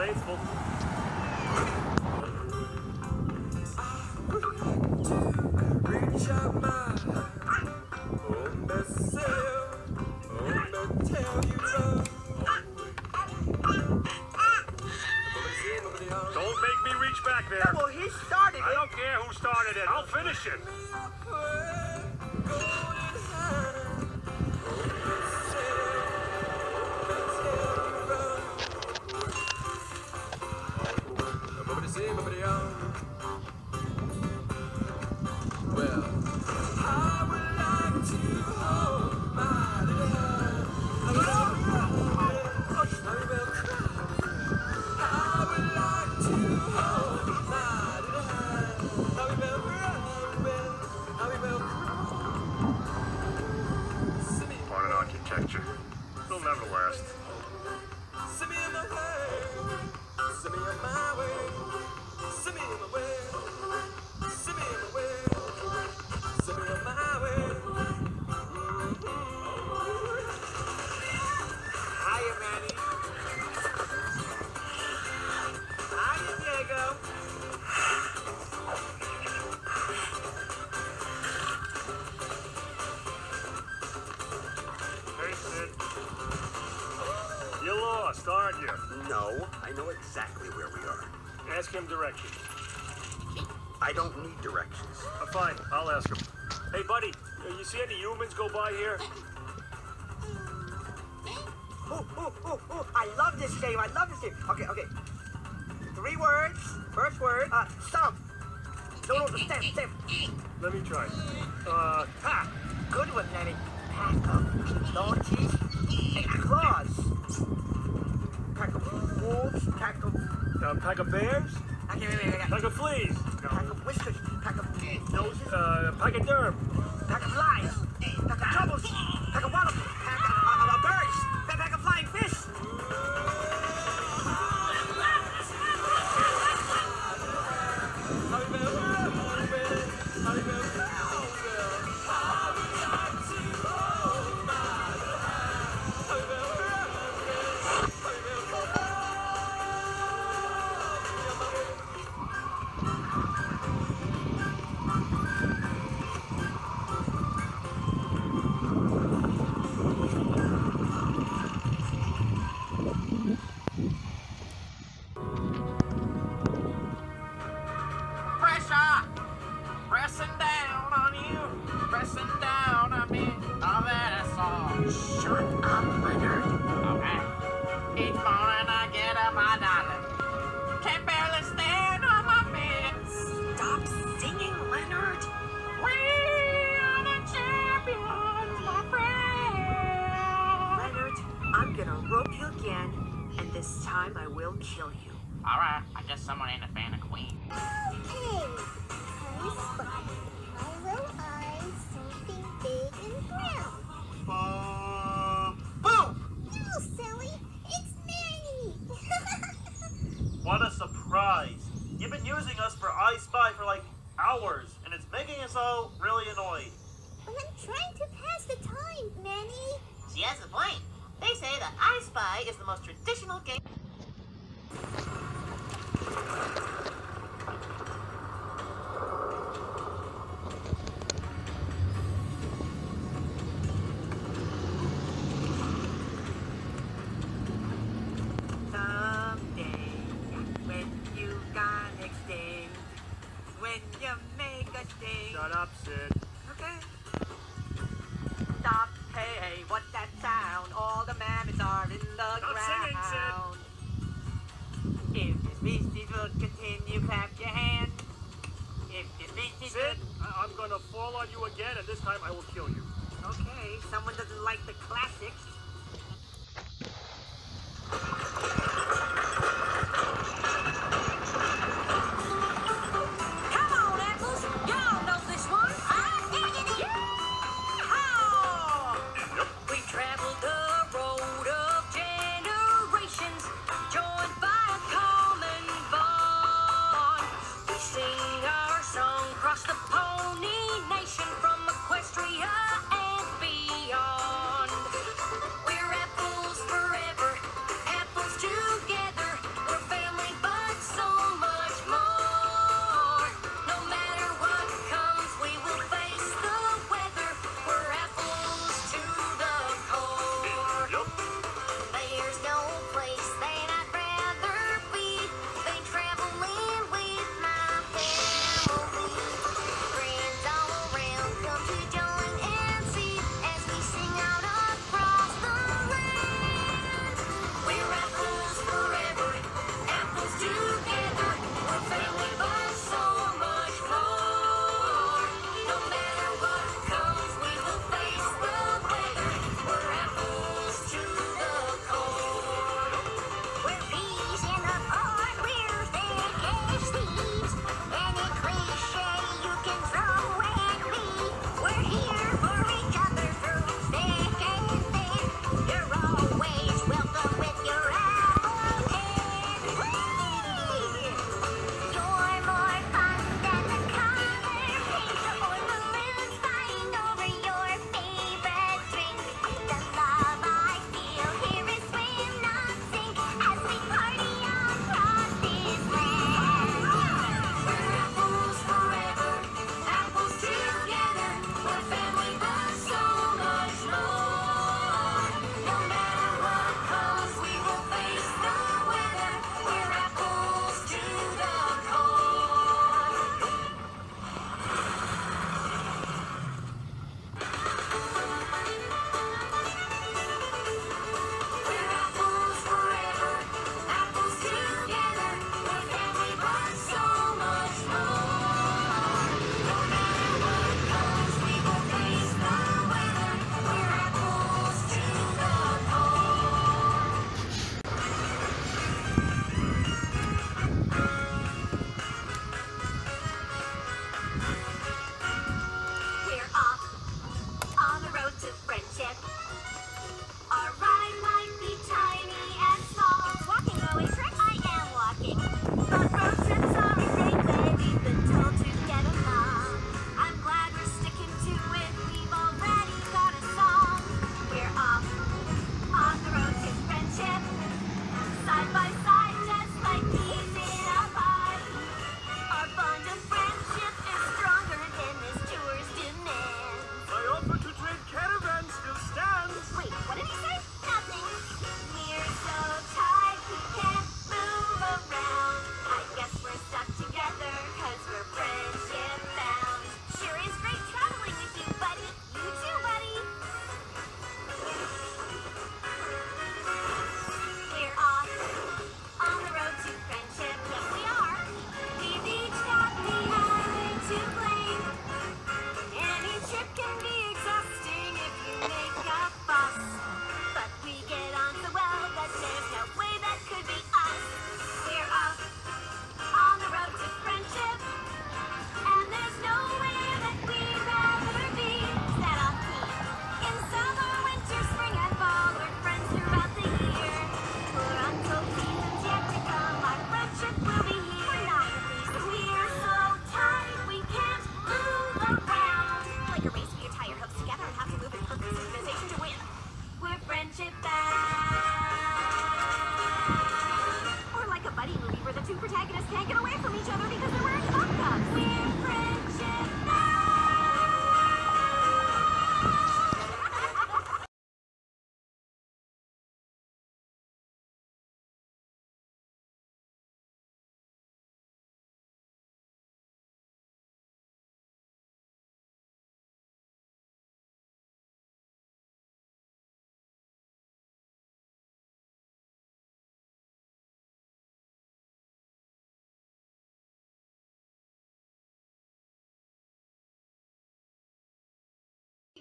faithful. Where we are. Ask him directions. I don't need directions. Uh, fine, I'll ask him. Hey, buddy, uh, you see any humans go by here? Ooh, ooh, ooh, ooh. I love this game. I love this game. Okay, okay. Three words. First word. Uh, stump. No, no, stamp, stamp. Let me try. Uh, Ha! Good one, Manny. Pack of donkeys and claws. Pack of bears? Okay, wait, wait, wait. Pack of fleas? Pack of whiskers. Pack of noses. Uh, pack of derm? Pack of flies. Shut up, Leonard. Okay. Each morning I get up, I darling. Can barely stand on my feet. Stop singing, Leonard. We are the champions, my friend. Leonard, I'm gonna rope you again, and this time I will kill you. All right, I guess someone ain't a fan of Queen. Okay. I a surprise! You've been using us for I Spy for like hours, and it's making us all really annoyed. Well I'm trying to pass the time, Manny. She has a point. They say that I Spy is the most traditional game. Fall on you again, and this time I will kill you. Okay, someone doesn't like the classics.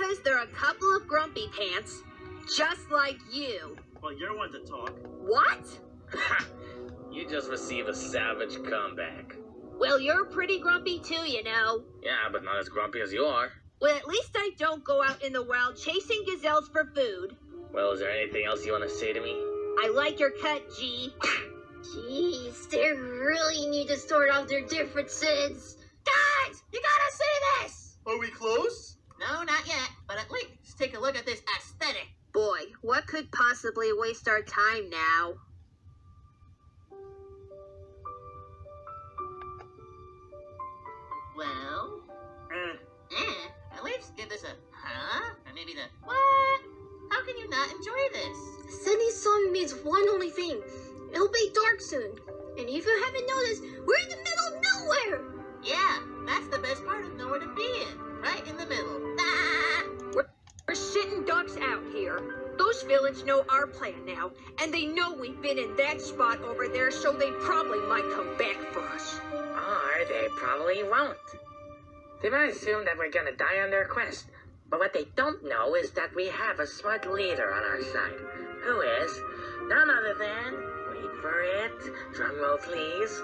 Because they're a couple of grumpy pants, just like you. Well, you're one to talk. What? you just received a savage comeback. Well, you're pretty grumpy too, you know. Yeah, but not as grumpy as you are. Well, at least I don't go out in the wild chasing gazelles for food. Well, is there anything else you want to say to me? I like your cut, G. Jeez, they really need to sort out their differences. Guys, you gotta see this! Are we close? No, not yet, but at least take a look at this aesthetic. Boy, what could possibly waste our time now? Well, Eh, eh, at least give this a huh? Or maybe the what? How can you not enjoy this? Sunny's song means one only thing. It'll be dark soon. And if you haven't noticed, we're in the middle of nowhere. Yeah, that's the best part of nowhere to be in. Right in the middle. Those villains know our plan now, and they know we've been in that spot over there, so they probably might come back for us. Or they probably won't. They might assume that we're gonna die on their quest. But what they don't know is that we have a smart leader on our side. Who is none other than, wait for it, drumroll please,